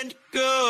and go.